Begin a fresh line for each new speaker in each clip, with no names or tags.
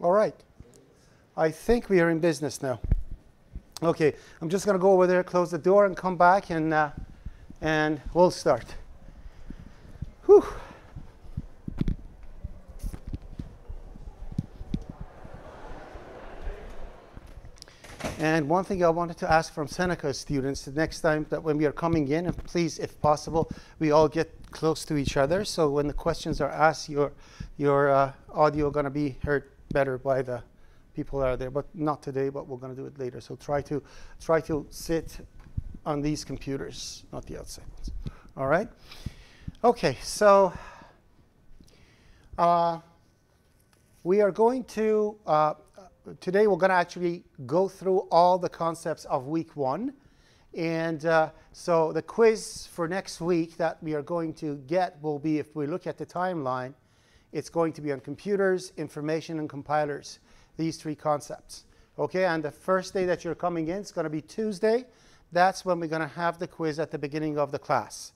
All right. I think we are in business now. Okay, I'm just going to go over there, close the door, and come back, and, uh, and we'll start. Whew. And one thing I wanted to ask from Seneca students, the next time that when we are coming in, and please, if possible, we all get close to each other. So when the questions are asked, your, your uh, audio going to be heard better by the people that are there. But not today, but we're going to do it later. So try to, try to sit on these computers, not the outside ones. All right? Okay, so uh, we are going to uh, today we're going to actually go through all the concepts of week one. And uh, so the quiz for next week that we are going to get will be, if we look at the timeline, it's going to be on computers, information, and compilers, these three concepts. Okay, and the first day that you're coming in is going to be Tuesday. That's when we're going to have the quiz at the beginning of the class.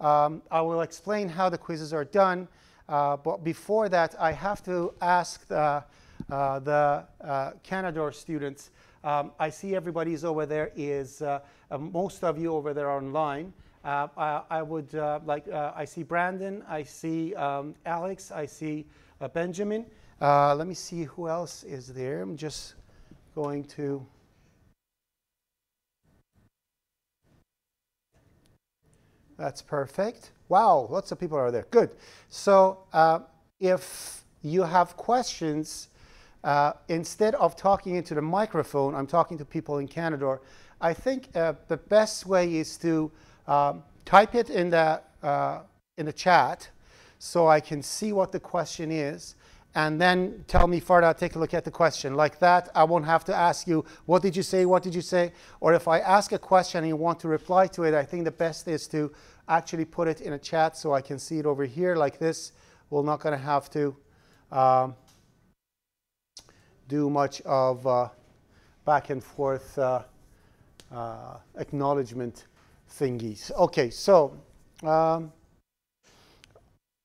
Um, I will explain how the quizzes are done, uh, but before that, I have to ask the, uh, the uh, Canadore students. Um, I see everybody's over there is, uh, most of you over there online. Uh, I, I, would uh, like, uh, I see Brandon, I see um, Alex, I see Benjamin. let me see who else is there. I'm just going to. That's perfect. Wow, lots of people are there. Good. So if you have questions, uh, instead of talking into the microphone, I'm talking to people in Canadore. I think uh, the best way is to um, type it in the, uh, in the chat so I can see what the question is and then tell me further, take a look at the question. Like that, I won't have to ask you, what did you say, what did you say? Or if I ask a question and you want to reply to it, I think the best is to actually put it in a chat so I can see it over here like this. We're not going to have to um, do much of uh, back and forth uh, uh, acknowledgement thingies. Okay, so um,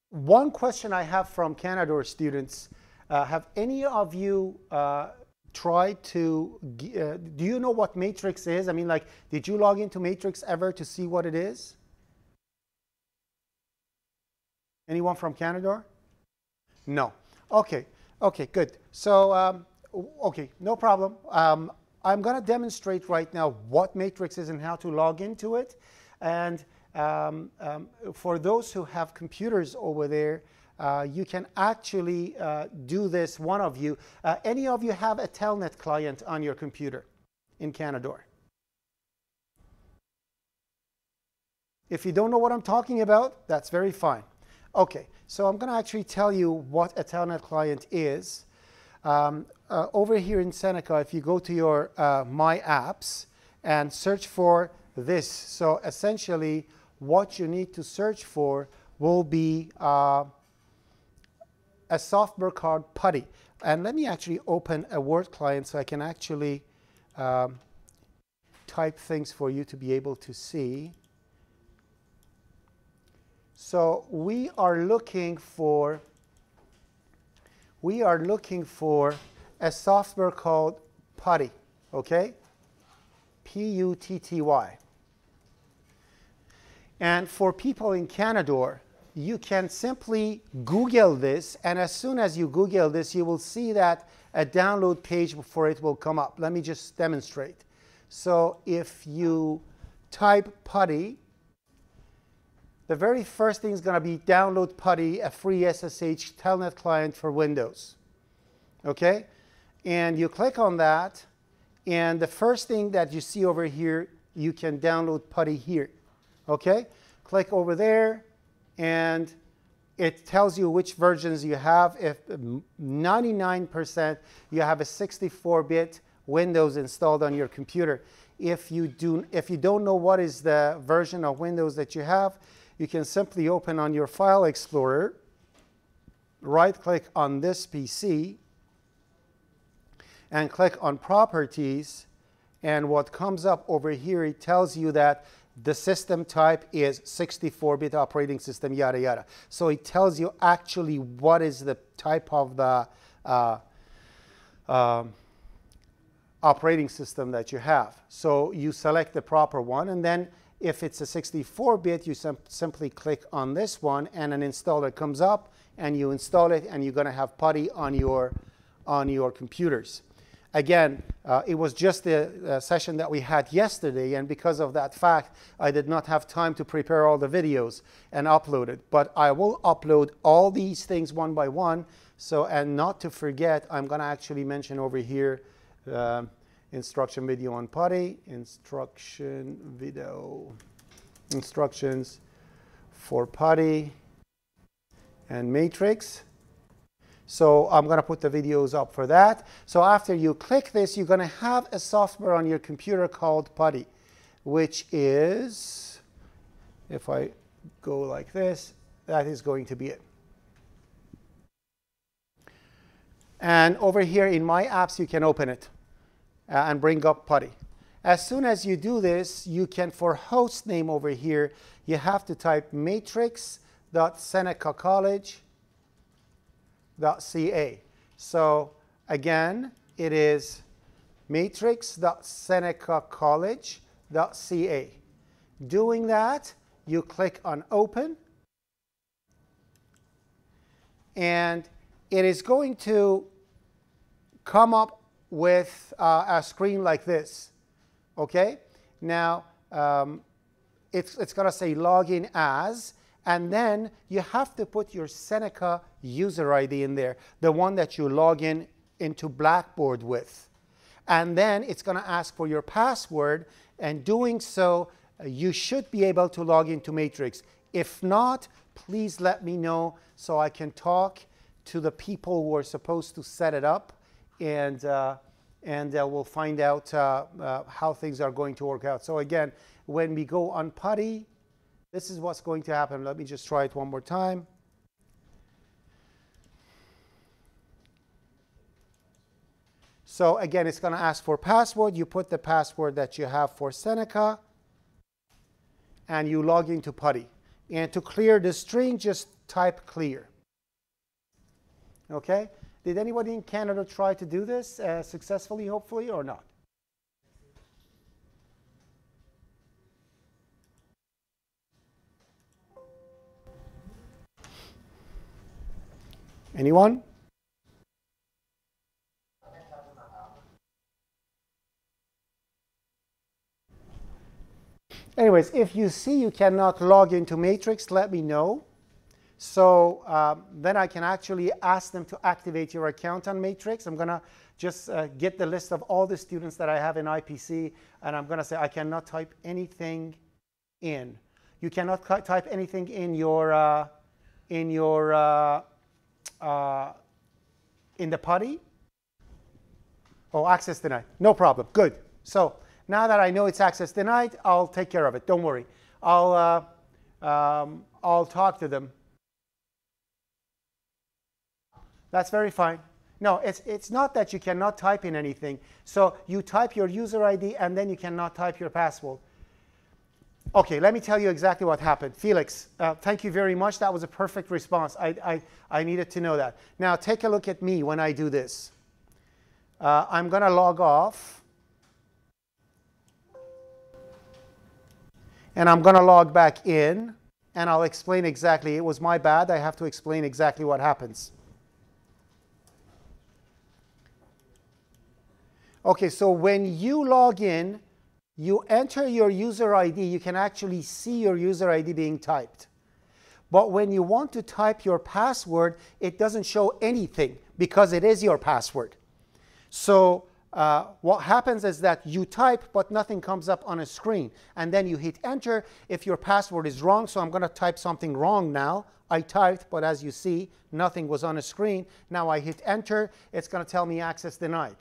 one question I have from Canadore students, uh, have any of you uh, tried to, uh, do you know what Matrix is? I mean, like, did you log into Matrix ever to see what it is? Anyone from Canadore? No. Okay, okay, good. So um, okay, no problem. Um, I'm going to demonstrate right now what Matrix is and how to log into it. And um, um, for those who have computers over there, uh, you can actually uh, do this, one of you. Uh, any of you have a Telnet client on your computer in Canadore? If you don't know what I'm talking about, that's very fine. Okay, so I'm going to actually tell you what a Telnet client is. Um, uh, over here in Seneca, if you go to your uh, My Apps and search for this, so essentially what you need to search for will be uh, a software called PuTTY. And let me actually open a Word client so I can actually um, type things for you to be able to see. So we are looking for we are looking for a software called PuTTY, okay? P-U-T-T-Y. And for people in Canadore, you can simply Google this, and as soon as you Google this, you will see that a download page for it will come up. Let me just demonstrate. So if you type PuTTY, the very first thing is going to be download PuTTY, a free SSH Telnet client for Windows. Okay? And you click on that, and the first thing that you see over here, you can download PuTTY here. Okay? Click over there, and it tells you which versions you have. If 99% you have a 64-bit Windows installed on your computer. If you, do, if you don't know what is the version of Windows that you have, you can simply open on your File Explorer, right-click on this PC, and click on Properties. And what comes up over here, it tells you that the system type is 64-bit operating system, yada, yada. So it tells you actually what is the type of the uh, um, operating system that you have. So you select the proper one, and then if it's a 64-bit, you sim simply click on this one, and an installer comes up, and you install it, and you're going to have PuTTY on your, on your computers. Again, uh, it was just the uh, session that we had yesterday, and because of that fact, I did not have time to prepare all the videos and upload it. But I will upload all these things one by one. So, and not to forget, I'm going to actually mention over here uh, instruction video on PuTTY, instruction video, instructions for PuTTY and matrix. So I'm going to put the videos up for that. So after you click this, you're going to have a software on your computer called PuTTY, which is, if I go like this, that is going to be it. And over here in My Apps, you can open it uh, and bring up PuTTY. As soon as you do this, you can, for host name over here, you have to type matrix.senecacollege.ca. So again, it is matrix.senecacollege.ca. Doing that, you click on Open, and it is going to come up with uh, a screen like this. Okay? Now, um, it's, it's to say login as, and then you have to put your Seneca user ID in there, the one that you log in into Blackboard with. And then it's going to ask for your password, and doing so, you should be able to log into Matrix. If not, please let me know so I can talk to the people who are supposed to set it up and, uh, and uh, we'll find out uh, how things are going to work out. So again, when we go on PuTTY, this is what's going to happen. Let me just try it one more time. So again, it's going to ask for password. You put the password that you have for Seneca, and you log into PuTTY. And to clear the string, just type clear. Okay? Did anybody in Canadore try to do this uh, successfully, hopefully, or not? Anyone? Anyways, if you see you cannot log into Matrix, let me know. So um, then I can actually ask them to activate your account on Matrix. I'm going to just uh, get the list of all the students that I have in IPC, and I'm going to say I cannot type anything in. You cannot type anything in your uh, in your uh, uh, in the PuTTY. Oh, access denied. No problem. Good. So now that I know it's access denied, I'll take care of it. Don't worry. I'll uh, um, I'll talk to them That's very fine. No, it's, it's not that you cannot type in anything. So you type your user ID and then you cannot type your password. Okay, let me tell you exactly what happened. Felix, uh, thank you very much. That was a perfect response. I, I, I needed to know that. Now take a look at me when I do this. Uh, I'm going to log off. And I'm going to log back in. And I'll explain exactly. It was my bad. I have to explain exactly what happens. Okay, so when you log in, you enter your user ID, you can actually see your user ID being typed. But when you want to type your password, it doesn't show anything because it is your password. So uh, what happens is that you type, but nothing comes up on a screen. And then you hit enter if your password is wrong. So I'm going to type something wrong now. I typed, but as you see, nothing was on a screen. Now I hit enter. It's going to tell me access denied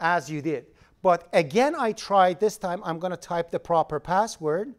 as you did. But again, I tried. This time, I'm going to type the proper password.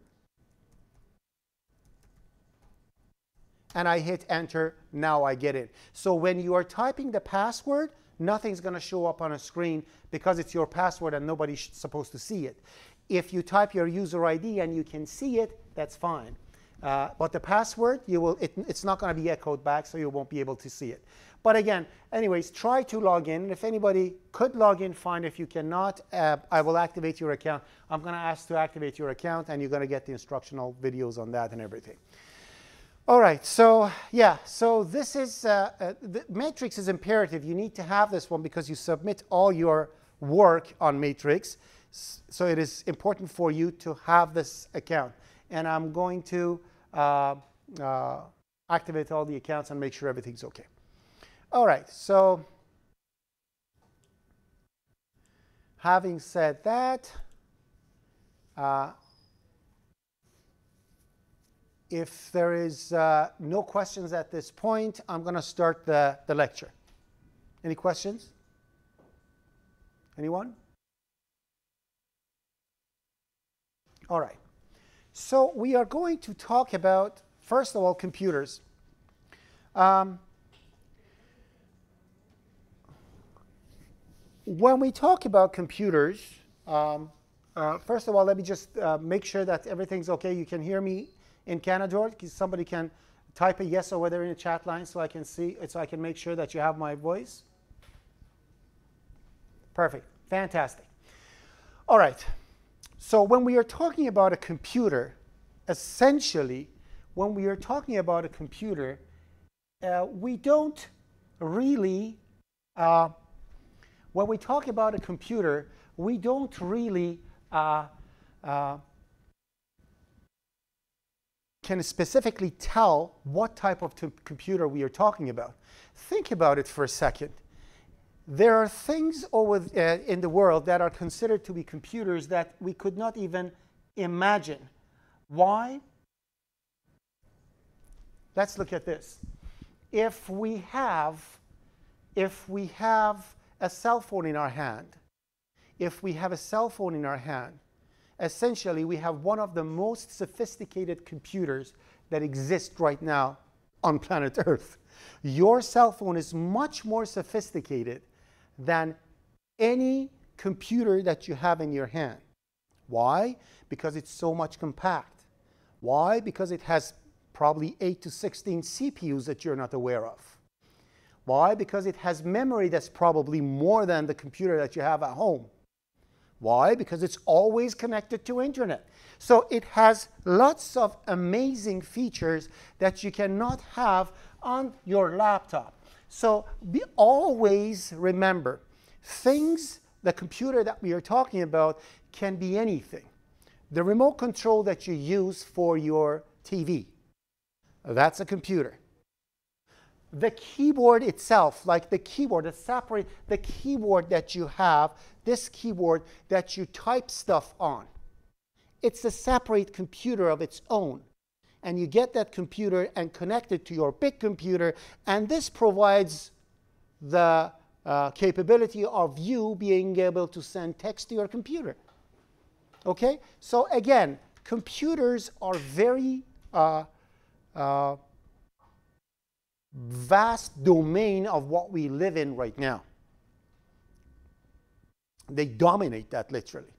And I hit enter. Now I get it. So when you are typing the password, nothing's going to show up on a screen because it's your password and nobody's supposed to see it. If you type your user ID and you can see it, that's fine. Uh, but the password, you will, it, it's not going to be echoed back, so you won't be able to see it. But again, anyways, try to log in. If anybody could log in, fine. If you cannot, uh, I will activate your account. I'm going to ask to activate your account, and you're going to get the instructional videos on that and everything. All right, so yeah, so this is, uh, uh, the matrix is imperative. You need to have this one because you submit all your work on matrix. So it is important for you to have this account. And I'm going to uh, uh, activate all the accounts and make sure everything's okay. All right, so having said that, uh, if there is uh, no questions at this point, I'm going to start the, the lecture. Any questions? Anyone? All right. So we are going to talk about, first of all, computers. Um, when we talk about computers, um, uh, first of all, let me just uh, make sure that everything's okay. You can hear me in Canadore. Somebody can type a yes or whether in the chat line so I can see, so I can make sure that you have my voice. Perfect. Fantastic. All right. So when we are talking about a computer, essentially, when we are talking about a computer, uh, we don't really uh, when we talk about a computer, we don't really uh, uh, can specifically tell what type of computer we are talking about. Think about it for a second. There are things over, uh, in the world that are considered to be computers that we could not even imagine. Why? Let's look at this. If we have, if we have a cell phone in our hand, if we have a cell phone in our hand, essentially we have one of the most sophisticated computers that exist right now on planet Earth. Your cell phone is much more sophisticated than any computer that you have in your hand. Why? Because it's so much compact. Why? Because it has probably 8 to 16 CPUs that you're not aware of. Why? Because it has memory that's probably more than the computer that you have at home. Why? Because it's always connected to internet. So it has lots of amazing features that you cannot have on your laptop. So be always remember, things, the computer that we are talking about can be anything. The remote control that you use for your TV, that's a computer the keyboard itself, like the keyboard, the separate, the keyboard that you have, this keyboard that you type stuff on, it's a separate computer of its own. And you get that computer and connect it to your big computer, and this provides the uh, capability of you being able to send text to your computer. Okay? So again, computers are very uh, uh, vast domain of what we live in right now. They dominate that literally.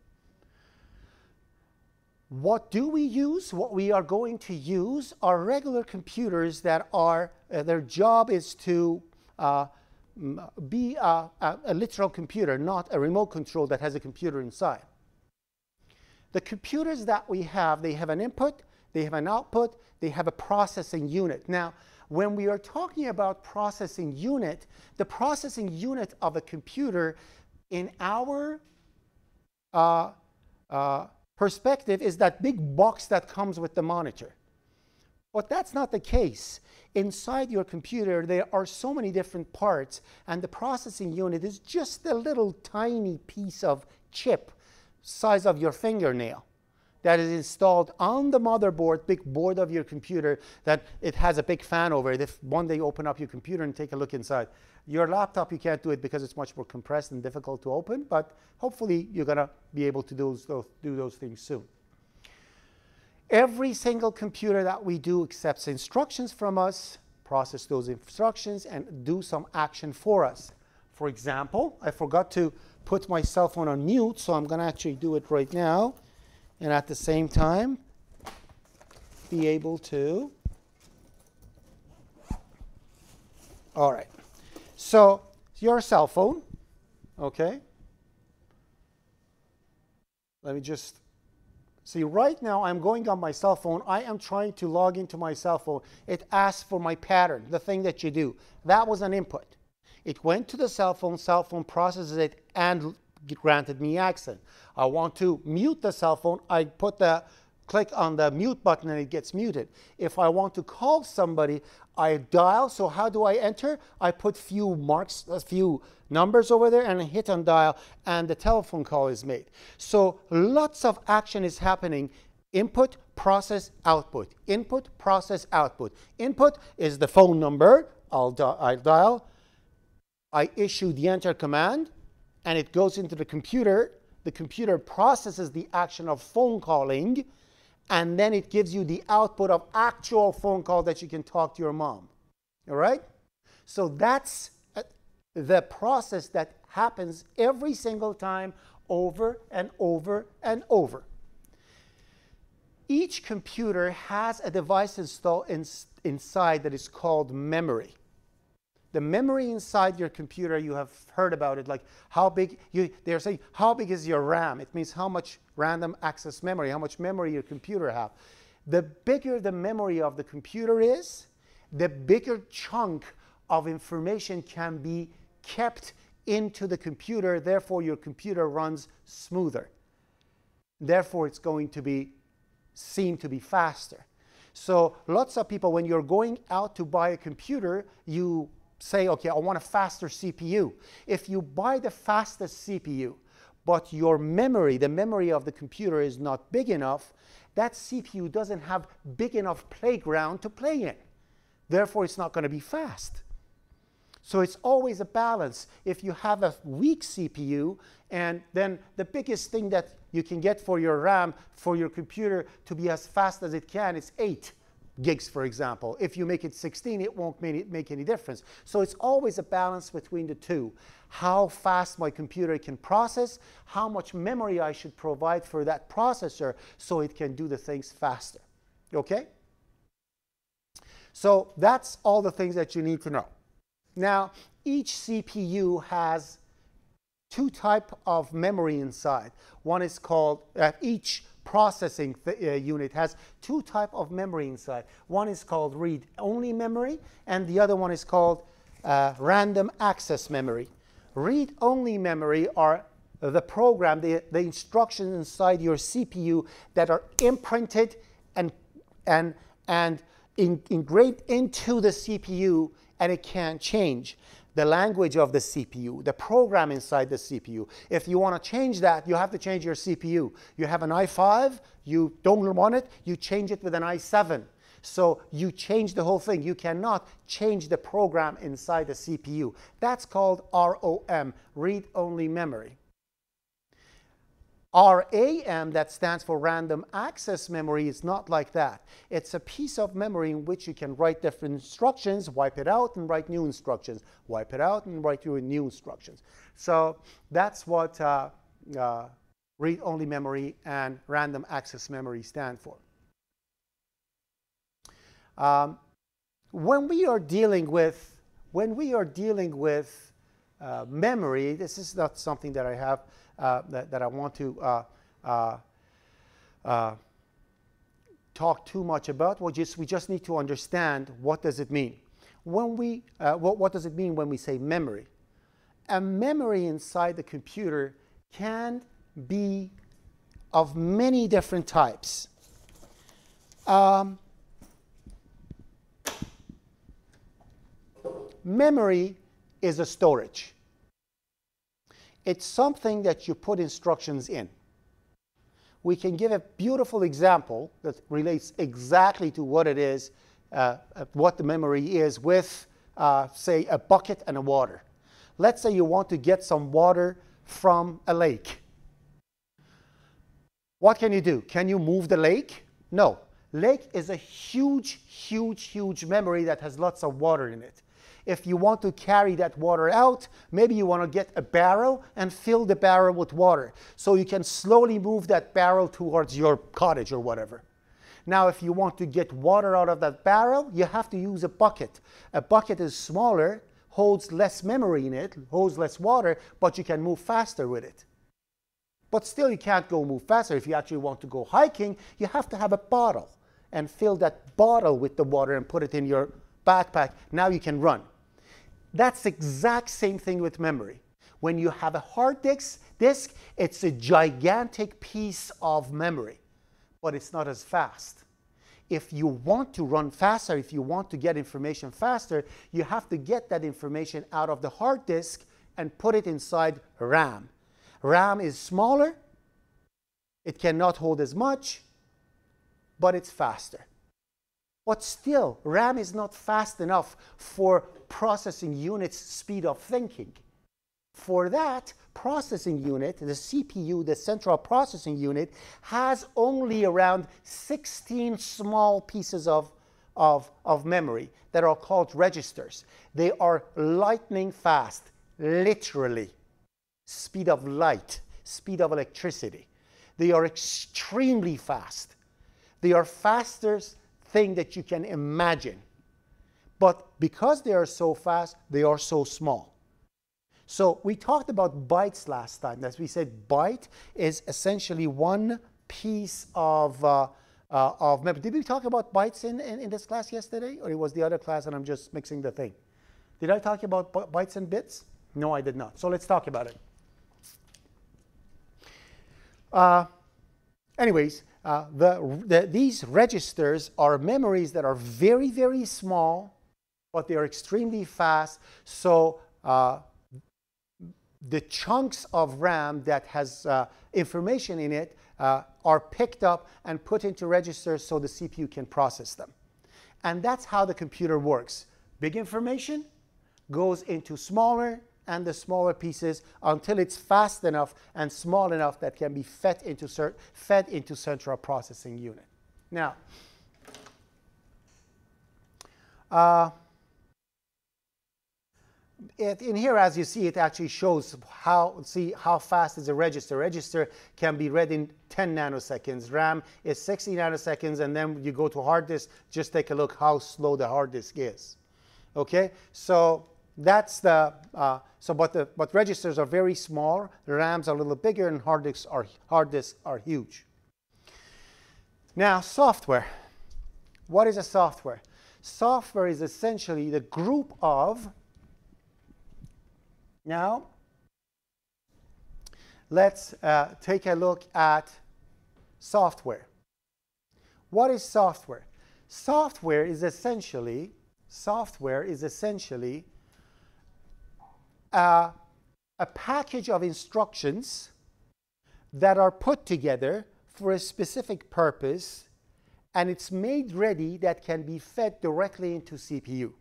What do we use? What we are going to use are regular computers that are, uh, their job is to uh, be a, a, a literal computer, not a remote control that has a computer inside. The computers that we have, they have an input, they have an output, they have a processing unit. Now, when we are talking about processing unit, the processing unit of a computer in our uh, uh, perspective is that big box that comes with the monitor. But that's not the case. Inside your computer, there are so many different parts, and the processing unit is just a little tiny piece of chip size of your fingernail that is installed on the motherboard, big board of your computer, that it has a big fan over it. If one day you open up your computer and take a look inside, your laptop, you can't do it because it's much more compressed and difficult to open, but hopefully you're going to be able to do those, do those things soon. Every single computer that we do accepts instructions from us, process those instructions, and do some action for us. For example, I forgot to put my cell phone on mute, so I'm going to actually do it right now and at the same time be able to. All right. So your cell phone, okay? Let me just see. Right now, I'm going on my cell phone. I am trying to log into my cell phone. It asks for my pattern, the thing that you do. That was an input. It went to the cell phone, cell phone processes it and granted me access. I want to mute the cell phone. I put the click on the mute button and it gets muted. If I want to call somebody, I dial. So how do I enter? I put few marks, a few numbers over there and I hit on dial and the telephone call is made. So lots of action is happening. Input, process, output. Input, process, output. Input is the phone number. I'll, di I'll dial. I issue the enter command and it goes into the computer. The computer processes the action of phone calling and then it gives you the output of actual phone call that you can talk to your mom. All right? So that's uh, the process that happens every single time over and over and over. Each computer has a device installed in, inside that is called memory the memory inside your computer, you have heard about it, like how big, you, they're saying, how big is your RAM? It means how much random access memory, how much memory your computer have. The bigger the memory of the computer is, the bigger chunk of information can be kept into the computer, therefore your computer runs smoother. Therefore it's going to be, seem to be faster. So lots of people, when you're going out to buy a computer, you say, okay, I want a faster CPU. If you buy the fastest CPU, but your memory, the memory of the computer is not big enough, that CPU doesn't have big enough playground to play in. Therefore, it's not going to be fast. So it's always a balance. If you have a weak CPU, and then the biggest thing that you can get for your RAM, for your computer to be as fast as it can, is 8 gigs, for example. If you make it 16, it won't make any difference. So it's always a balance between the two. How fast my computer can process, how much memory I should provide for that processor so it can do the things faster. Okay? So that's all the things that you need to know. Now, each CPU has two type of memory inside. One is called, uh, each processing uh, unit has two type of memory inside. One is called read-only memory, and the other one is called uh, random access memory. Read-only memory are the program, the, the instructions inside your CPU that are imprinted and, and, and in, engraved into the CPU and it can't change the language of the CPU, the program inside the CPU. If you want to change that, you have to change your CPU. You have an i5, you don't want it, you change it with an i7. So you change the whole thing. You cannot change the program inside the CPU. That's called ROM, read-only memory. RAM, that stands for random access memory, is not like that. It's a piece of memory in which you can write different instructions, wipe it out, and write new instructions. Wipe it out and write new instructions. So that's what uh, uh, read-only memory and random access memory stand for. Um, when we are dealing with when we are dealing with uh, memory, this is not something that I have that, that I want to uh, uh, uh, talk too much about. We just, we just need to understand what does it mean. When we, uh, what, what does it mean when we say memory? A memory inside the computer can be of many different types. Um, memory is a storage. It's something that you put instructions in. We can give a beautiful example that relates exactly to what it is, uh, uh, what the memory is with, uh, say, a bucket and a water. Let's say you want to get some water from a lake. What can you do? Can you move the lake? No. Lake is a huge, huge, huge memory that has lots of water in it. If you want to carry that water out, maybe you want to get a barrel and fill the barrel with water. So you can slowly move that barrel towards your cottage or whatever. Now, if you want to get water out of that barrel, you have to use a bucket. A bucket is smaller, holds less memory in it, holds less water, but you can move faster with it. But still, you can't go move faster. If you actually want to go hiking, you have to have a bottle and fill that bottle with the water and put it in your backpack. Now you can run. That's the exact same thing with memory. When you have a hard disk, disk, it's a gigantic piece of memory, but it's not as fast. If you want to run faster, if you want to get information faster, you have to get that information out of the hard disk and put it inside RAM. RAM is smaller, it cannot hold as much, but it's faster. But still, RAM is not fast enough for processing units' speed of thinking. For that, processing unit, the CPU, the central processing unit, has only around 16 small pieces of, of, of memory that are called registers. They are lightning fast, literally. Speed of light, speed of electricity. They are extremely fast. They are fastest thing that you can imagine. But because they are so fast, they are so small. So we talked about bytes last time. As we said, byte is essentially one piece of, uh, uh, of memory. Did we talk about bytes in, in, in, this class yesterday? Or it was the other class and I'm just mixing the thing? Did I talk about bytes and bits? No, I did not. So let's talk about it. Uh, anyways, uh, the, the, these registers are memories that are very, very small, but they are extremely fast. So uh, the chunks of RAM that has uh, information in it uh, are picked up and put into registers so the CPU can process them. And that's how the computer works. Big information goes into smaller and the smaller pieces until it's fast enough and small enough that can be fed into, fed into central processing unit. Now, uh, it, in here, as you see, it actually shows how, see how fast is a register. Register can be read in 10 nanoseconds. RAM is 60 nanoseconds, and then you go to hard disk, just take a look how slow the hard disk is. Okay, so that's the, uh, so but the, but registers are very small, RAMs are a little bigger, and hard disks are, hard disks are huge. Now, software. What is a software? Software is essentially the group of now, let's uh, take a look at software. What is software? Software is essentially software is essentially uh, a package of instructions that are put together for a specific purpose and it's made ready that can be fed directly into CPU.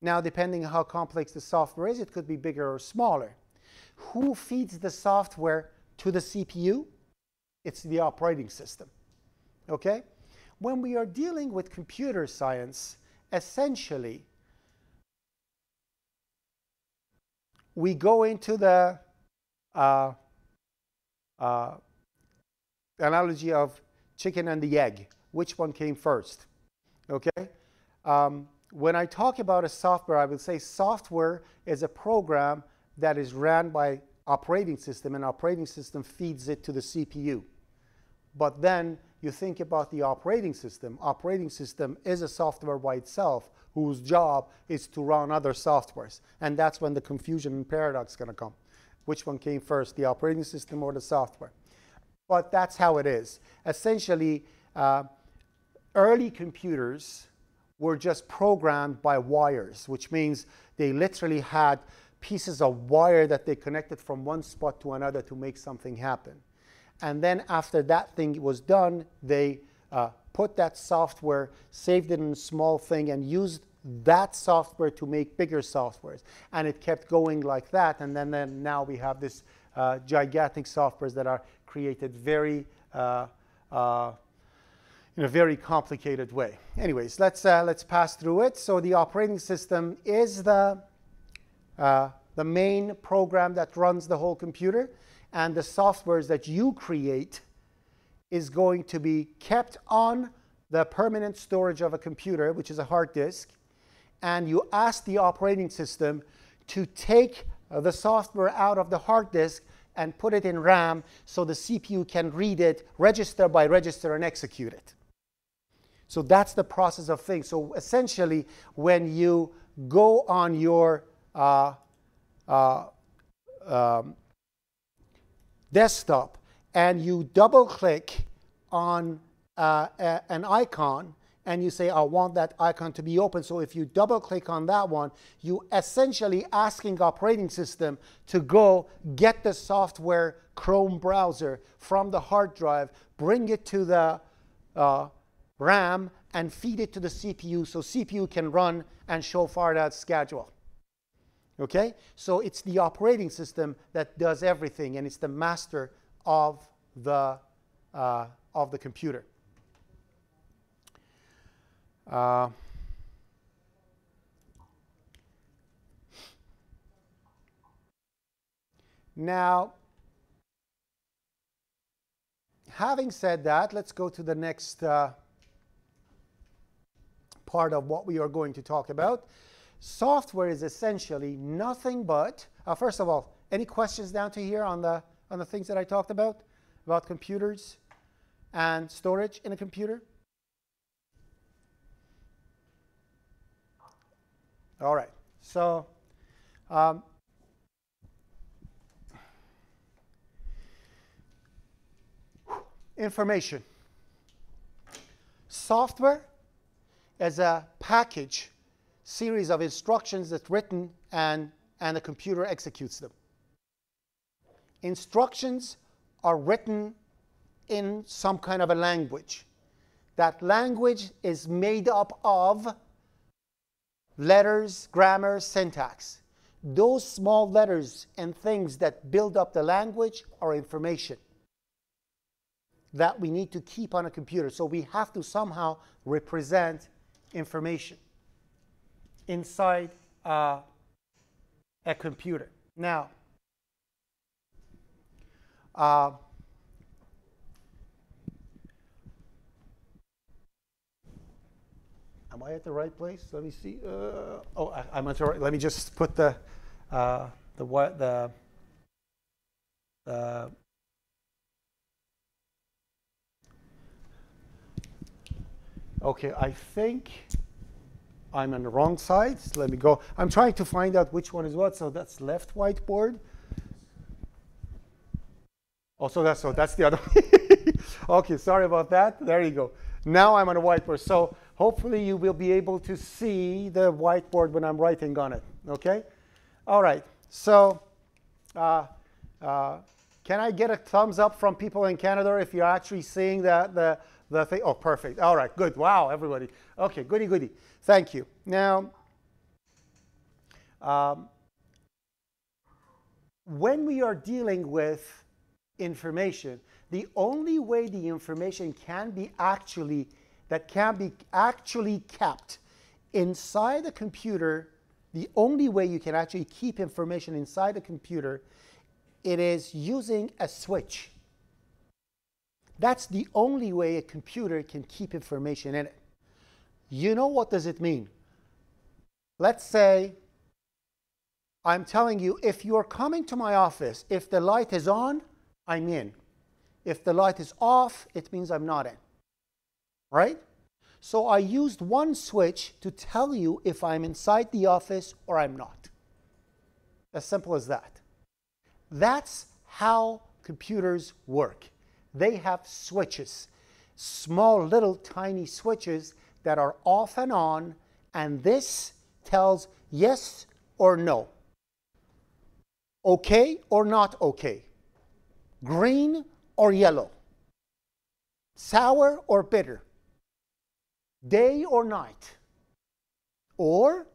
Now, depending on how complex the software is, it could be bigger or smaller. Who feeds the software to the CPU? It's the operating system. Okay? When we are dealing with computer science, essentially, we go into the uh, uh, analogy of chicken and the egg. Which one came first? Okay? Um, when I talk about a software, I will say software is a program that is ran by operating system and operating system feeds it to the CPU. But then you think about the operating system. Operating system is a software by itself whose job is to run other softwares. And that's when the confusion and paradox is going to come. Which one came first, the operating system or the software? But that's how it is. Essentially, uh, early computers were just programmed by wires, which means they literally had pieces of wire that they connected from one spot to another to make something happen. And then after that thing was done, they uh, put that software, saved it in a small thing, and used that software to make bigger softwares. And it kept going like that. And then, then now we have this uh, gigantic softwares that are created very uh, uh in a very complicated way. Anyways, let's, uh, let's pass through it. So the operating system is the, uh, the main program that runs the whole computer, and the softwares that you create is going to be kept on the permanent storage of a computer, which is a hard disk, and you ask the operating system to take the software out of the hard disk and put it in RAM so the CPU can read it register by register and execute it. So that's the process of things. So essentially, when you go on your uh, uh, um, desktop and you double click on uh, a, an icon and you say, I want that icon to be open. So if you double click on that one, you essentially asking operating system to go get the software Chrome browser from the hard drive, bring it to the uh, RAM, and feed it to the CPU so CPU can run and show far that schedule. Okay? So it's the operating system that does everything, and it's the master of the, uh, of the computer. Uh, now, having said that, let's go to the next uh, part of what we are going to talk about. Software is essentially nothing but, uh, first of all, any questions down to here on the, on the things that I talked about, about computers and storage in a computer? All right, so um, information. Software as a package series of instructions that's written and, and the computer executes them. Instructions are written in some kind of a language. That language is made up of letters, grammar, syntax. Those small letters and things that build up the language are information that we need to keep on a computer. So we have to somehow represent information inside uh, a computer. Now, uh, am I at the right place? Let me see. Uh, oh, I, am at the right. Let me just put the uh, the what the Okay, I think I'm on the wrong side. So let me go. I'm trying to find out which one is what. So that's left whiteboard. Also, that's so that's the other. okay, sorry about that. There you go. Now I'm on a whiteboard. So hopefully you will be able to see the whiteboard when I'm writing on it. Okay. All right. So uh, uh, can I get a thumbs up from people in Canadore if you're actually seeing the the the thing? Oh, perfect. All right, good. Wow, everybody. Okay, goody, goody. Thank you. Now, um, when we are dealing with information, the only way the information can be actually, that can be actually kept inside the computer, the only way you can actually keep information inside the computer, it is using a switch. That's the only way a computer can keep information in it. You know what does it mean? Let's say I'm telling you if you're coming to my office, if the light is on, I'm in. If the light is off, it means I'm not in. Right? So I used one switch to tell you if I'm inside the office or I'm not. As simple as that. That's how computers work they have switches, small little tiny switches that are off and on, and this tells yes or no, okay or not okay, green or yellow, sour or bitter, day or night, or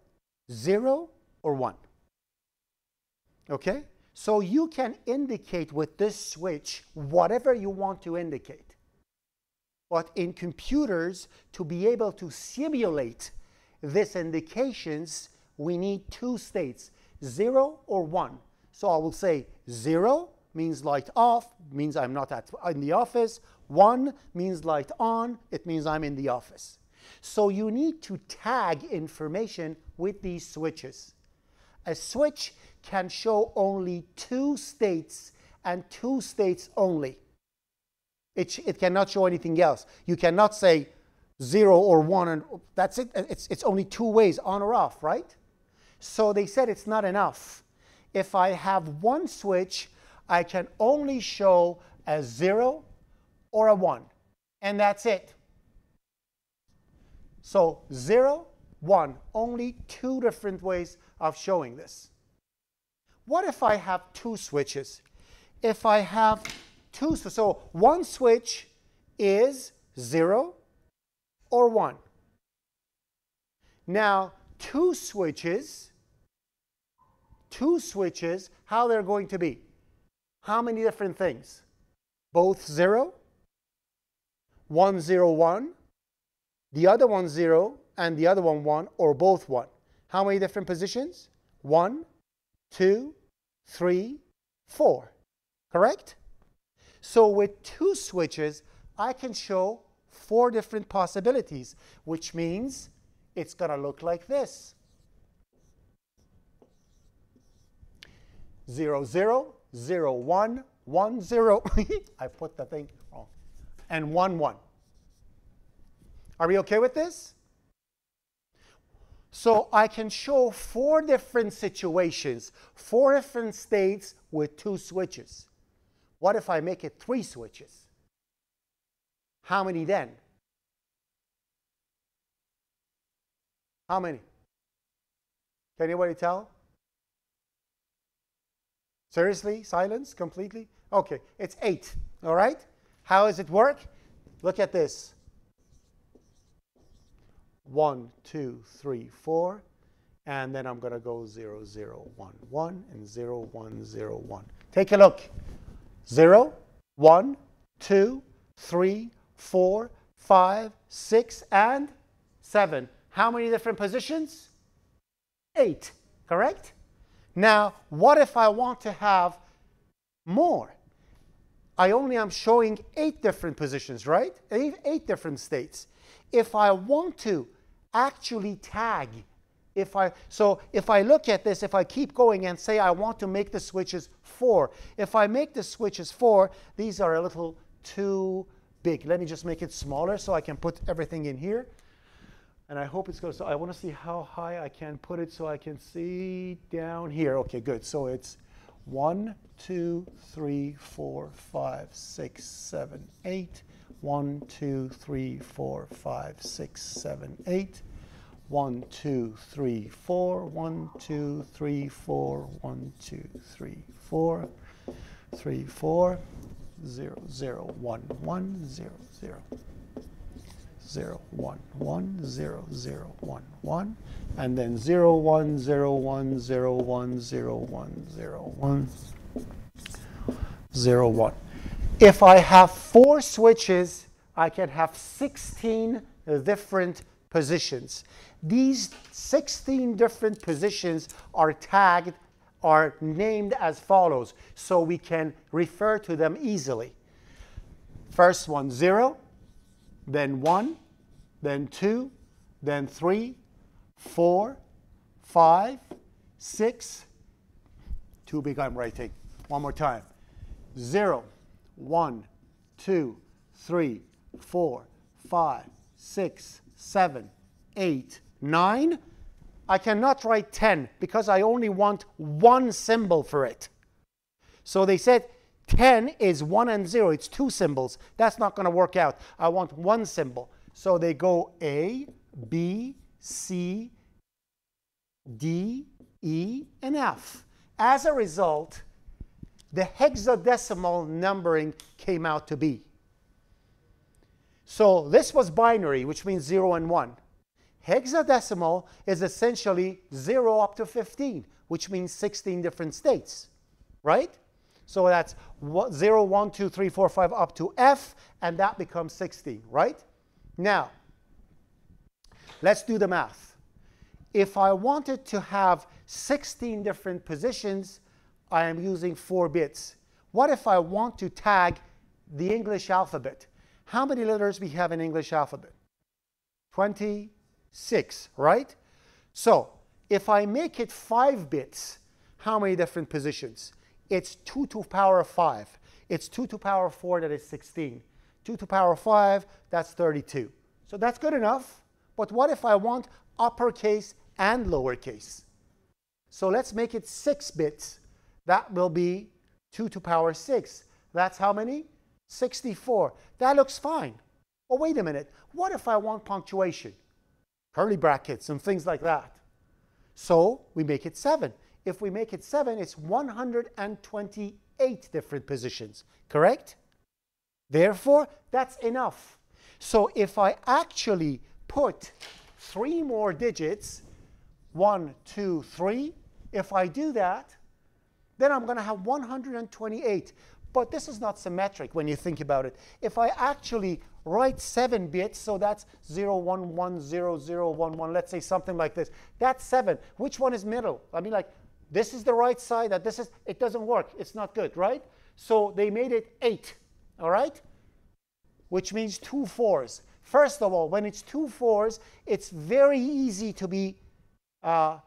zero or one. Okay? So you can indicate with this switch whatever you want to indicate. But in computers, to be able to simulate these indications, we need two states, 0 or 1. So I will say 0 means light off, means I'm not at, in the office. 1 means light on, it means I'm in the office. So you need to tag information with these switches. A switch can show only two states and two states only. It, it cannot show anything else. You cannot say zero or one, and that's it. It's, it's only two ways, on or off, right? So they said it's not enough. If I have one switch, I can only show a zero or a one, and that's it. So zero, one, only two different ways of showing this. What if I have two switches? If I have two, so one switch is 0 or 1. Now, two switches, two switches, how they're going to be? How many different things? Both 0, 1, 0, 1, the other one 0 and the other one 1 or both 1. How many different positions? 1, 2, 3, 4. Correct? So with two switches, I can show four different possibilities, which means it's going to look like this. 0, 0, 0, 1, 1, 0. I put the thing wrong. And 1, 1. Are we okay with this? So I can show four different situations, four different states with two switches. What if I make it three switches? How many then? How many? Can anybody tell? Seriously? Silence completely? Okay, it's eight. All right? How does it work? Look at this. One, two, three, four, and then I'm going to go 0, 0, 1, 1, and 0, 1, 0, 1. Take a look. 0, 1, 2, 3, 4, 5, 6, and 7. How many different positions? 8, correct? Now, what if I want to have more? I only am showing 8 different positions, right? 8, eight different states. If I want to actually tag. If I, so if I look at this, if I keep going and say I want to make the switches 4, if I make the switches 4, these are a little too big. Let me just make it smaller so I can put everything in here. And I hope it's good. So I want to see how high I can put it so I can see down here. Okay, good. So it's 1, 2, 3, 4, 5, 6, 7, 8. 1, 2, 3, 4, 5, 6, 7, 8. 1, 2, 3, 4, 1, 2, 3, 4, 1, 2, 3, 4, 3, 4, 0, 0, 1, 1, 0, 0, 0, 1, 1, 0, 0, 1, 1, and then 0, 1, 1, 0, 1, 0, 1, 0, 1, 0, 1. If I have four switches, I can have 16 different positions. These 16 different positions are tagged, are named as follows, so we can refer to them easily. First one, 0, then 1, then 2, then 3, 4, 5, 6, too big I'm writing. One more time. 0, one, two, three, four, five, six, seven, eight, nine. I cannot write 10 because I only want one symbol for it. So they said 10 is 1 and 0. It's two symbols. That's not going to work out. I want one symbol. So they go A, B, C, D, E, and F. As a result, the hexadecimal numbering came out to be. So this was binary, which means 0 and 1. Hexadecimal is essentially 0 up to 15, which means 16 different states, right? So that's 0, 1, 2, 3, 4, 5 up to F, and that becomes 16, right? Now, let's do the math. If I wanted to have 16 different positions, I am using 4 bits. What if I want to tag the English alphabet? How many letters we have in English alphabet? 26, right? So if I make it 5 bits, how many different positions? It's 2 to the power of 5. It's 2 to the power of 4, that is 16. 2 to the power of 5, that's 32. So that's good enough. But what if I want uppercase and lowercase? So let's make it 6 bits. That will be 2 to the power 6. That's how many? 64. That looks fine. Oh, wait a minute. What if I want punctuation? Curly brackets and things like that. So we make it 7. If we make it 7, it's 128 different positions, correct? Therefore, that's enough. So if I actually put three more digits, 1, 2, 3, if I do that, then I'm going to have 128. But this is not symmetric when you think about it. If I actually write 7 bits, so that's 0, 1, 1, 0, 0, 1, 1, let's say something like this. That's 7. Which one is middle? I mean, like, this is the right side, that this is, it doesn't work. It's not good, right? So they made it 8, all right? Which means two fours. First of all, when it's two fours, it's very easy to be uh,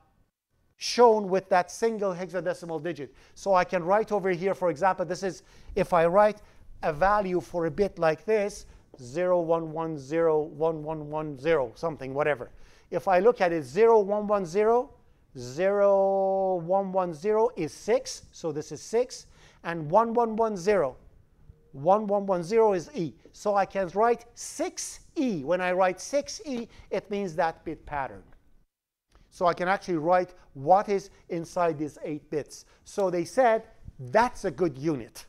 shown with that single hexadecimal digit. So I can write over here, for example, this is, if I write a value for a bit like this, 0, 1, 1, 0, 1, 1, 1, 0, something, whatever. If I look at it, 0, 1, 1, 0, 0, 1, 1, 0 is 6, so this is 6, and 1, 1, 1, 0, 1, 1, 1, 0 is E. So I can write 6E. When I write 6E, it means that bit pattern. So I can actually write what is inside these 8 bits. So they said that's a good unit.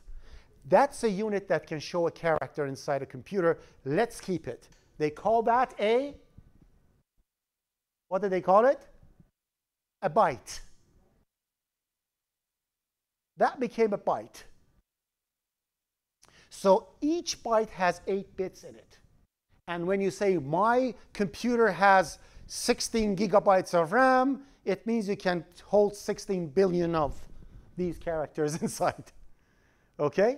That's a unit that can show a character inside a computer. Let's keep it. They call that a, what did they call it? A byte. That became a byte. So each byte has 8 bits in it. And when you say my computer has 16 gigabytes of RAM, it means you can hold 16 billion of these characters inside. Okay?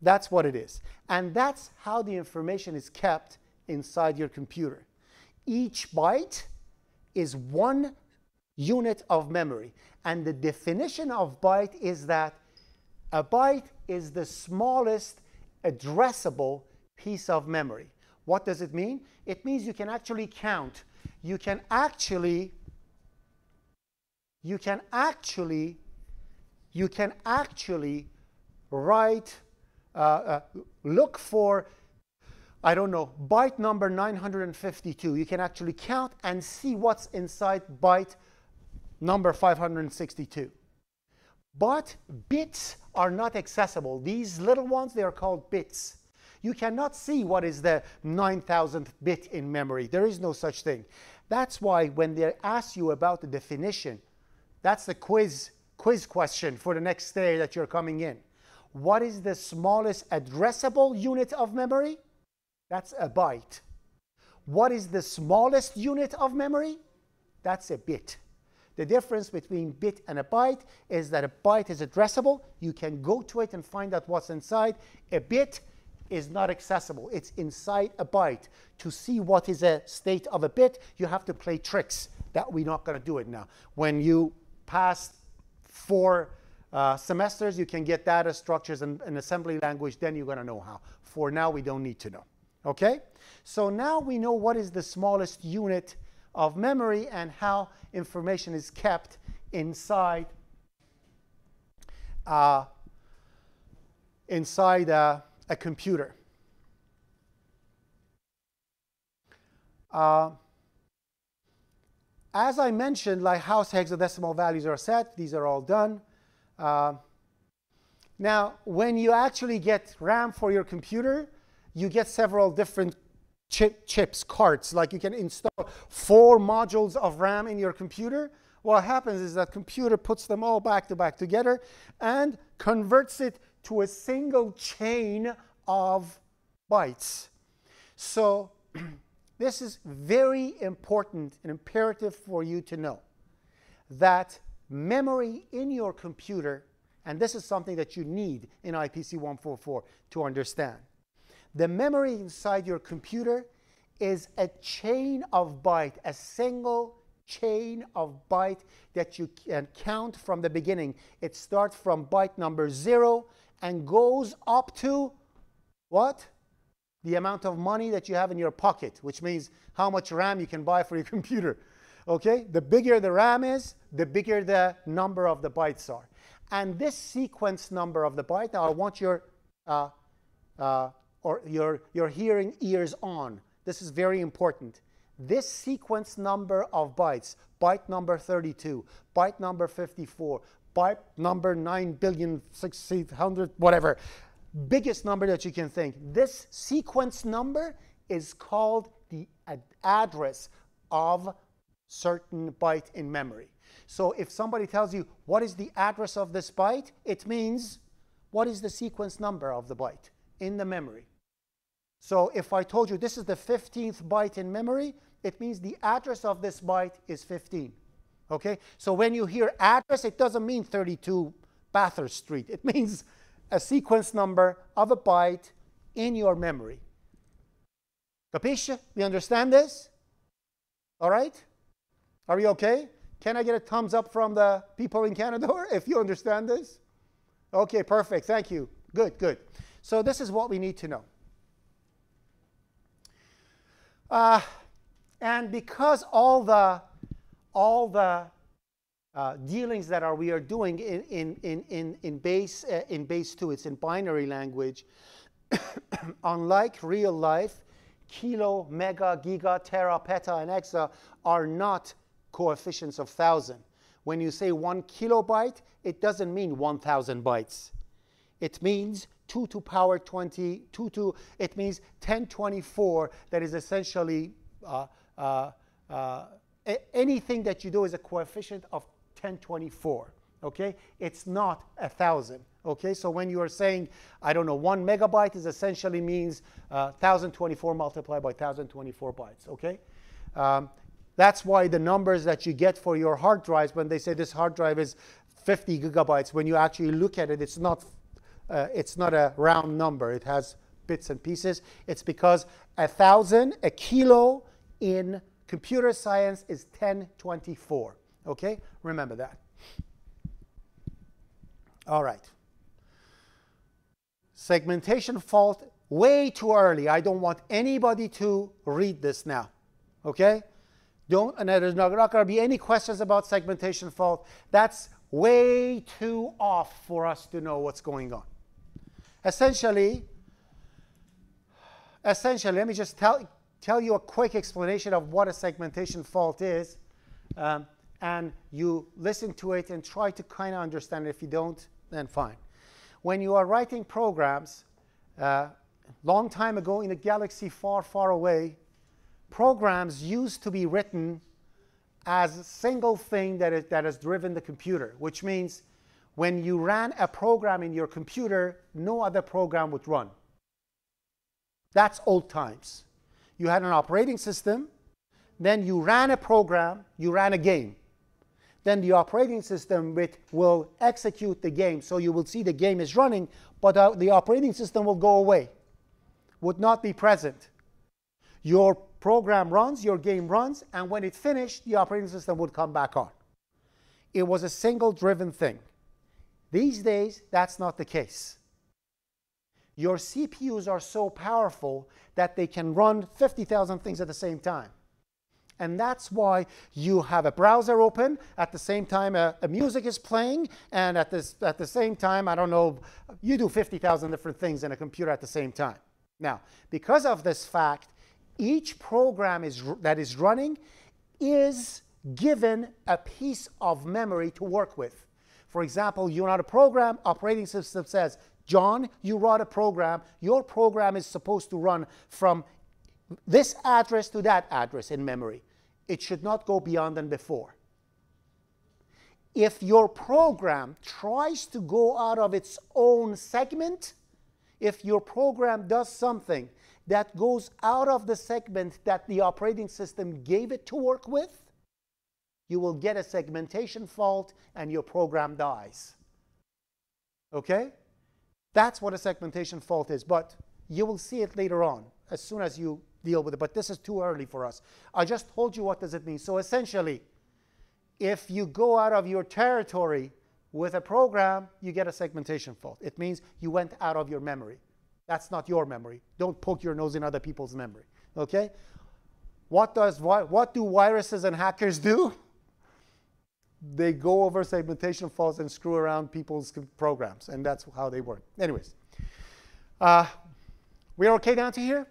That's what it is. And that's how the information is kept inside your computer. Each byte is one unit of memory. And the definition of byte is that a byte is the smallest addressable piece of memory. What does it mean? It means you can actually count you can actually you can actually you can actually write uh, uh, look for I don't know byte number 952 you can actually count and see what's inside byte number 562 but bits are not accessible. These little ones they are called bits you cannot see what is the 9,000th bit in memory. There is no such thing. That's why when they ask you about the definition, that's the quiz, quiz question for the next day that you're coming in. What is the smallest addressable unit of memory? That's a byte. What is the smallest unit of memory? That's a bit. The difference between bit and a byte is that a byte is addressable. You can go to it and find out what's inside. A bit is not accessible. It's inside a byte. To see what is a state of a bit, you have to play tricks. That we're not going to do it now. When you pass four uh, semesters, you can get data structures and an assembly language, then you're going to know how. For now, we don't need to know. Okay? So now we know what is the smallest unit of memory and how information is kept inside uh, inside uh, a computer. Uh, as I mentioned, like how hexadecimal values are set, these are all done. Uh, now, when you actually get RAM for your computer, you get several different chip, chips, cards. Like you can install four modules of RAM in your computer. What happens is that computer puts them all back to back together and converts it to a single chain of bytes. So this is very important and imperative for you to know that memory in your computer, and this is something that you need in IPC 144 to understand. The memory inside your computer is a chain of byte, a single chain of byte that you can count from the beginning. It starts from byte number zero and goes up to what? The amount of money that you have in your pocket, which means how much RAM you can buy for your computer. Okay? The bigger the RAM is, the bigger the number of the bytes are. And this sequence number of the byte, now I want your, uh, uh, or your, your hearing ears on. This is very important. This sequence number of bytes, byte number 32, byte number 54, byte number 9 billion 600, whatever, biggest number that you can think. This sequence number is called the ad address of certain byte in memory. So if somebody tells you, what is the address of this byte? It means, what is the sequence number of the byte in the memory? So if I told you this is the 15th byte in memory, it means the address of this byte is 15. Okay? So when you hear address, it doesn't mean 32 Bathurst Street. It means a sequence number of a byte in your memory. Capisce? We understand this? All right? Are we okay? Can I get a thumbs up from the people in Canadore if you understand this? Okay, perfect. Thank you. Good, good. So this is what we need to know. Uh, and because all the all the uh, dealings that are we are doing in in in in, in base uh, in base two, it's in binary language. Unlike real life, kilo, mega, giga, tera, peta, and exa are not coefficients of thousand. When you say one kilobyte, it doesn't mean 1,000 bytes. It means 2 to power 20, 2 to, it means 1024 that is essentially uh, uh, uh, anything that you do is a coefficient of 1024. Okay, it's not a thousand. Okay, so when you are saying, I don't know, one megabyte is essentially means 1024 uh, multiplied by 1024 bytes. Okay, um, that's why the numbers that you get for your hard drives, when they say this hard drive is 50 gigabytes, when you actually look at it, it's not uh, it's not a round number. It has bits and pieces. It's because a thousand, a kilo in computer science is 1024. Okay? Remember that. All right. Segmentation fault, way too early. I don't want anybody to read this now. Okay? Don't, and there's not, not going to be any questions about segmentation fault. That's way too off for us to know what's going on. Essentially, essentially, let me just tell, tell you a quick explanation of what a segmentation fault is. Um, and you listen to it and try to kind of understand it. If you don't, then fine. When you are writing programs, uh, long time ago in a galaxy far, far away, programs used to be written as a single thing that, is, that has driven the computer, which means when you ran a program in your computer, no other program would run. That's old times. You had an operating system, then you ran a program, you ran a game. Then the operating system will execute the game, so you will see the game is running, but uh, the operating system will go away, would not be present. Your program runs, your game runs, and when it finished, the operating system would come back on. It was a single driven thing. These days, that's not the case. Your CPUs are so powerful that they can run 50,000 things at the same time. And that's why you have a browser open at the same time a, a music is playing, and at, this, at the same time, I don't know, you do 50,000 different things in a computer at the same time. Now, because of this fact, each program is, that is running is given a piece of memory to work with. For example, you run a program, operating system says, John, you wrote a program. Your program is supposed to run from this address to that address in memory. It should not go beyond and before. If your program tries to go out of its own segment, if your program does something that goes out of the segment that the operating system gave it to work with, you will get a segmentation fault and your program dies. Okay? That's what a segmentation fault is, but you will see it later on. as soon as you deal with it, but this is too early for us. I just told you what does it mean. So essentially, if you go out of your territory with a program, you get a segmentation fault. It means you went out of your memory. That's not your memory. Don't poke your nose in other people's memory. Okay? What does what do viruses and hackers do? They go over segmentation faults and screw around people's programs, and that's how they work. Anyways, uh, we're okay down to here?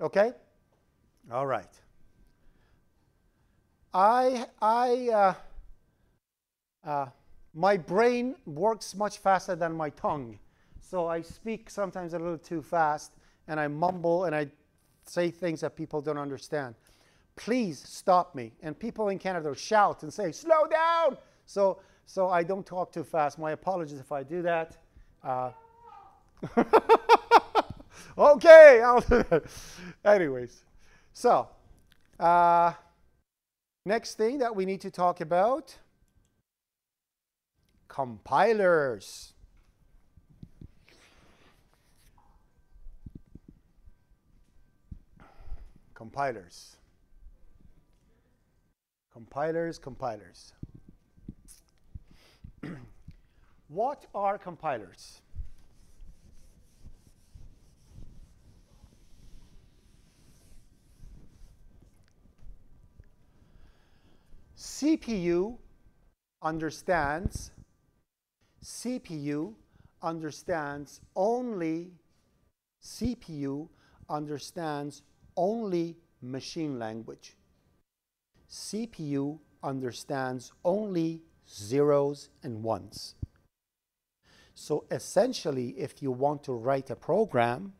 Okay? All right. I, I, uh, uh, my brain works much faster than my tongue. So I speak sometimes a little too fast and I mumble and I say things that people don't understand. Please stop me. And people in Canadore shout and say, slow down. So, so I don't talk too fast. My apologies if I do that. Uh, okay, I'll do that. Anyways, so uh, next thing that we need to talk about compilers. Compilers. Compilers, compilers. what are compilers? CPU understands CPU understands only CPU understands only machine language. CPU understands only zeros and ones. So essentially, if you want to write a program,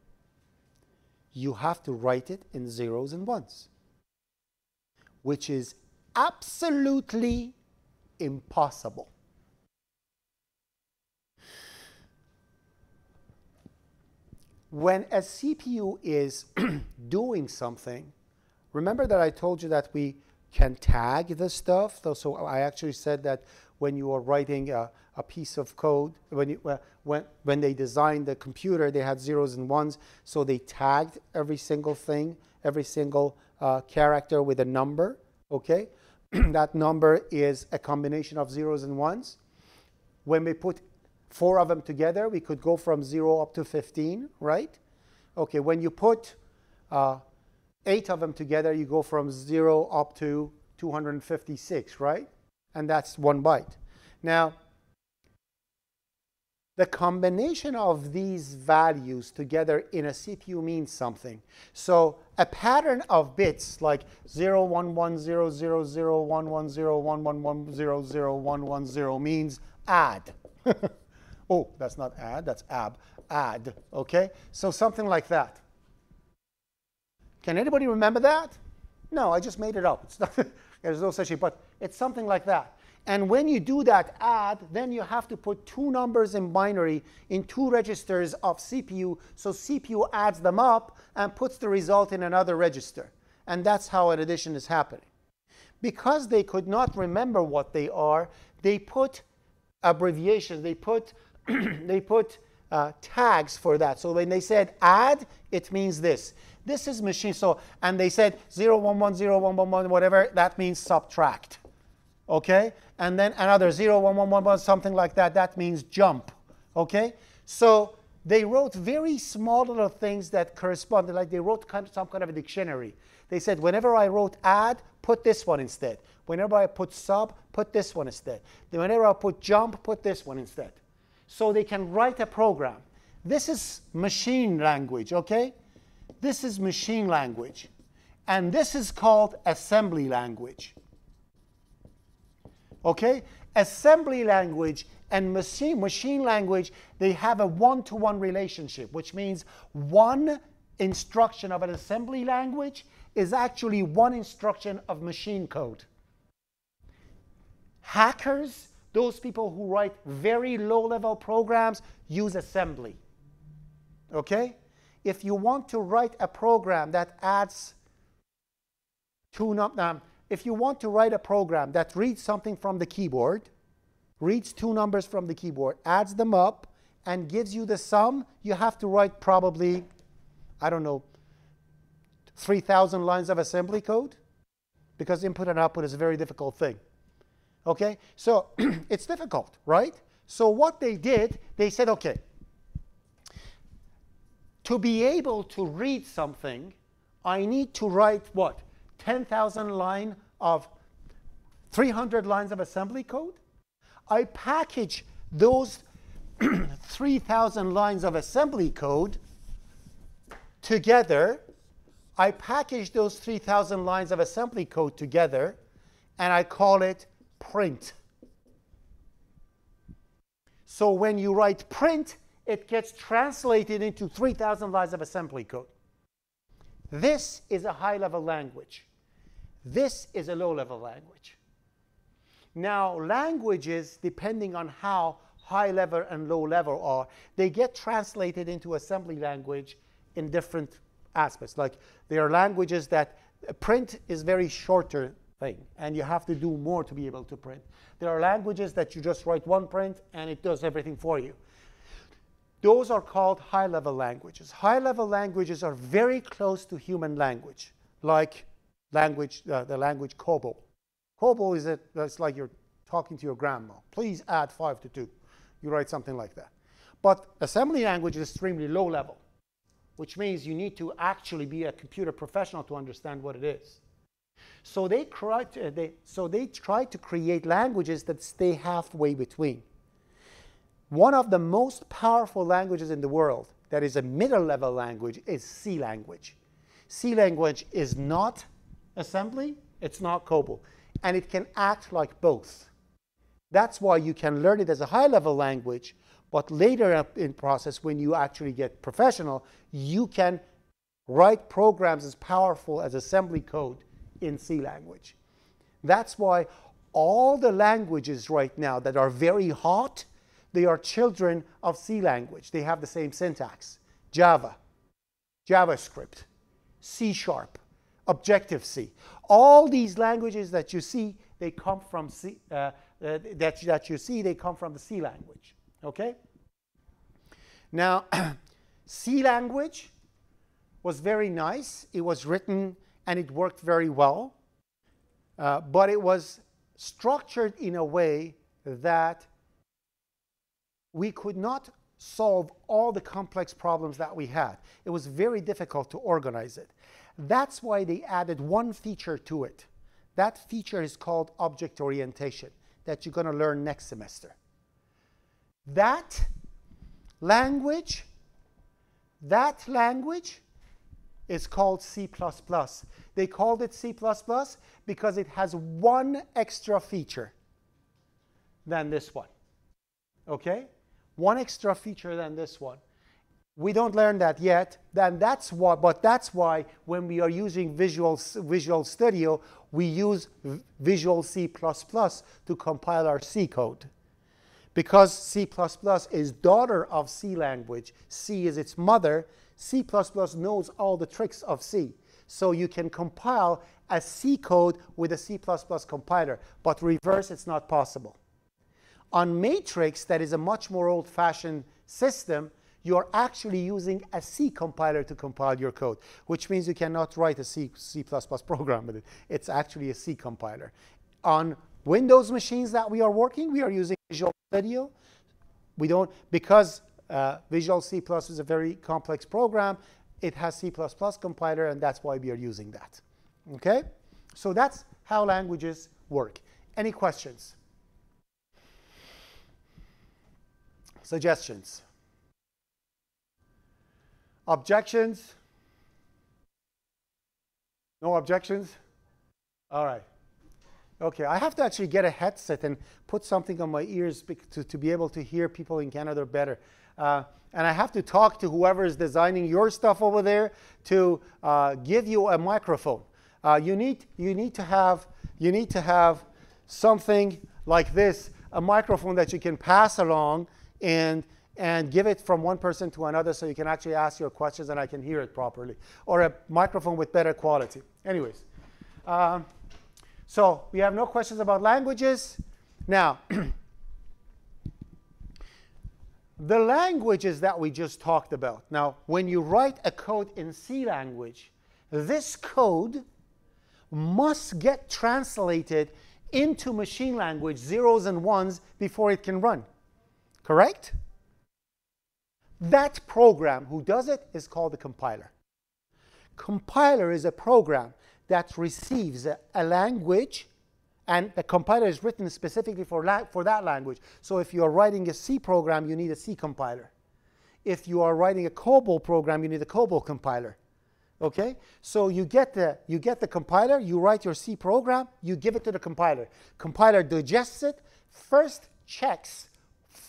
you have to write it in zeros and ones, which is absolutely impossible. When a CPU is doing something, remember that I told you that we can tag the stuff. So, I actually said that when you are writing a, a piece of code, when, you, uh, when, when they designed the computer, they had zeros and ones. So they tagged every single thing, every single uh, character with a number. Okay, that number is a combination of zeros and ones. When we put four of them together, we could go from 0 up to 15, right? Okay, when you put uh, eight of them together, you go from 0 up to 256, right? And that's one byte. Now, the combination of these values together in a CPU means something. So a pattern of bits like 0, 1, 1, 0, 0, 0, 1, 1, 0, 1, 1, 1, 0, 0, 1, 1, 0 means add. oh, that's not add, that's ab. Add, okay? So something like that. Can anybody remember that? No, I just made it up. It's not, there's no such thing, but it's something like that. And when you do that add, then you have to put two numbers in binary in two registers of CPU. So CPU adds them up and puts the result in another register. And that's how an addition is happening. Because they could not remember what they are, they put abbreviations, they put, they put uh, tags for that. So when they said add, it means this. This is machine. So, and they said 0, 1, 1, 0, 1, 1, 1, whatever, that means subtract okay? And then another 0, 1, 1, 1, 1, something like that. That means jump, okay? So they wrote very small little things that corresponded, like they wrote kind of some kind of a dictionary. They said, whenever I wrote add, put this one instead. Whenever I put sub, put this one instead. Whenever I put jump, put this one instead. So they can write a program. This is machine language, okay? This is machine language. And this is called assembly language. Okay? Assembly language and machine, machine language, they have a one-to-one -one relationship, which means one instruction of an assembly language is actually one instruction of machine code. Hackers, those people who write very low-level programs, use assembly. Okay? If you want to write a program that adds two, um, if you want to write a program that reads something from the keyboard, reads two numbers from the keyboard, adds them up, and gives you the sum, you have to write probably I don't know, 3,000 lines of assembly code? Because input and output is a very difficult thing. Okay? So it's difficult, right? So what they did, they said, okay, to be able to read something, I need to write what? 10,000 line of 300 lines of assembly code? I package those 3,000 lines of assembly code together. I package those 3,000 lines of assembly code together and I call it print. So when you write print, it gets translated into 3,000 lines of assembly code. This is a high-level language. This is a low-level language. Now, languages, depending on how high level and low level are, they get translated into assembly language in different aspects. Like there are languages that print is very shorter thing, and you have to do more to be able to print. There are languages that you just write one print and it does everything for you. Those are called high-level languages. High-level languages are very close to human language, like language, uh, the language COBOL. COBOL is a, it's like you're talking to your grandma. Please add 5 to 2. You write something like that. But assembly language is extremely low level, which means you need to actually be a computer professional to understand what it is. So they, to, they, so they try to create languages that stay halfway between. One of the most powerful languages in the world that is a middle level language is C language. C language is not assembly, it's not COBOL, and it can act like both. That's why you can learn it as a high level language, but later in process, when you actually get professional, you can write programs as powerful as assembly code in C language. That's why all the languages right now that are very hot they are children of C language. They have the same syntax. Java, JavaScript, C Sharp, Objective-C. All these languages that you see, they come from C, uh, uh, that, that you see, they come from the C language. Okay? Now, C language was very nice. It was written and it worked very well. Uh, but it was structured in a way that we could not solve all the complex problems that we had. It was very difficult to organize it. That's why they added one feature to it. That feature is called object orientation that you're going to learn next semester. That language, that language is called C++. They called it C++ because it has one extra feature than this one. Okay? One extra feature than this one. We don't learn that yet, then that's why, but that's why when we are using Visual, Visual Studio, we use Visual C++ to compile our C code. Because C++ is daughter of C language, C is its mother, C++ knows all the tricks of C. So you can compile a C code with a C++ compiler, but reverse it's not possible. On Matrix, that is a much more old-fashioned system, you're actually using a C compiler to compile your code, which means you cannot write a C, C++ program with it. It's actually a C compiler. On Windows machines that we are working, we are using Visual Studio. We don't, because uh, Visual C++ is a very complex program, it has C++ compiler, and that's why we are using that. Okay? So that's how languages work. Any questions? Suggestions? Objections? No objections? All right. Okay, I have to actually get a headset and put something on my ears to, to be able to hear people in Canadore better. Uh, and I have to talk to whoever is designing your stuff over there to uh, give you a microphone. Uh, you, need, you, need to have, you need to have something like this, a microphone that you can pass along and, and give it from one person to another so you can actually ask your questions and I can hear it properly. Or a microphone with better quality. Anyways, um, so we have no questions about languages. Now, the languages that we just talked about. Now, when you write a code in C language, this code must get translated into machine language, zeros and ones, before it can run. Correct? That program, who does it, is called the compiler. Compiler is a program that receives a, a language and the compiler is written specifically for, for that language. So if you are writing a C program, you need a C compiler. If you are writing a COBOL program, you need a COBOL compiler. Okay? So you get the you get the compiler, you write your C program, you give it to the compiler. Compiler digests it, first checks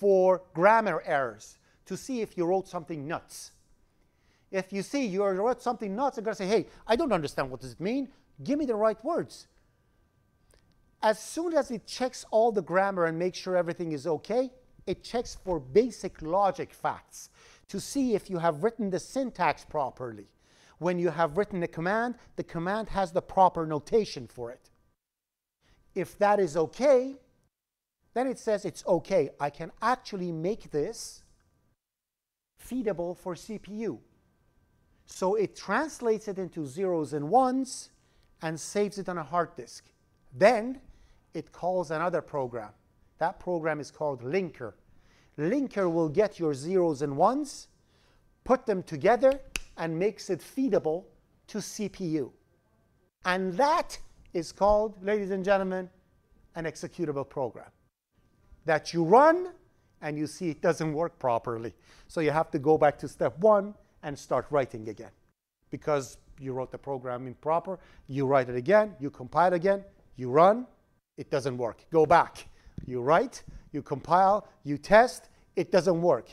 for grammar errors to see if you wrote something nuts. If you see you wrote something nuts, it's going to say, hey, I don't understand what does it mean. Give me the right words. As soon as it checks all the grammar and makes sure everything is okay, it checks for basic logic facts to see if you have written the syntax properly. When you have written a command, the command has the proper notation for it. If that is okay, then it says it's okay. I can actually make this feedable for CPU. So it translates it into zeros and ones and saves it on a hard disk. Then it calls another program. That program is called linker. Linker will get your zeros and ones, put them together, and makes it feedable to CPU. And that is called, ladies and gentlemen, an executable program that you run and you see it doesn't work properly. So you have to go back to step one and start writing again because you wrote the program improper. You write it again, you compile again, you run, it doesn't work. Go back. You write, you compile, you test, it doesn't work.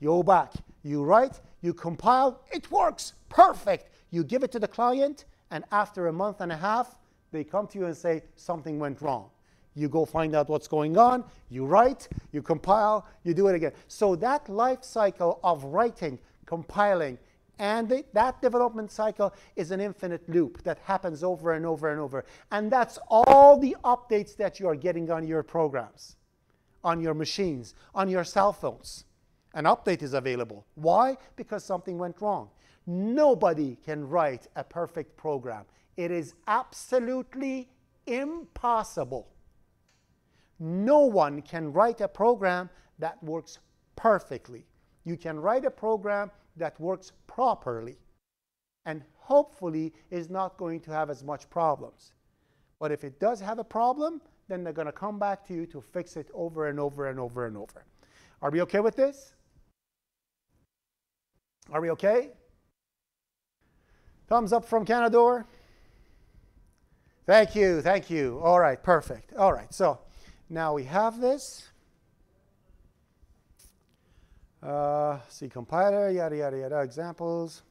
You go back. You write, you compile, it works. Perfect. You give it to the client, and after a month and a half, they come to you and say something went wrong. You go find out what's going on, you write, you compile, you do it again. So that life cycle of writing, compiling, and the, that development cycle is an infinite loop that happens over and over and over. And that's all the updates that you are getting on your programs, on your machines, on your cell phones. An update is available. Why? Because something went wrong. Nobody can write a perfect program. It is absolutely impossible. No one can write a program that works perfectly. You can write a program that works properly and hopefully is not going to have as much problems. But if it does have a problem, then they're going to come back to you to fix it over and over and over and over. Are we okay with this? Are we okay? Thumbs up from Canadore. Thank you, thank you. All right, perfect. All right, so now we have this. Uh, C compiler, yada, yada, yada, examples.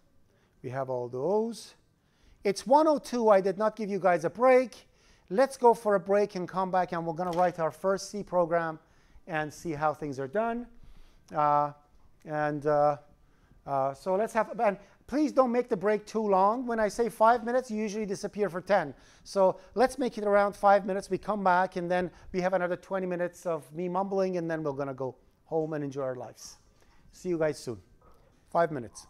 We have all those. It's 102. I did not give you guys a break. Let's go for a break and come back, and we're going to write our first C program and see how things are done. Uh, and uh, uh, so let's have, and please don't make the break too long. When I say five minutes, you usually disappear for 10. So let's make it around five minutes. We come back, and then we have another 20 minutes of me mumbling, and then we're going to go home and enjoy our lives. See you guys soon. Five minutes.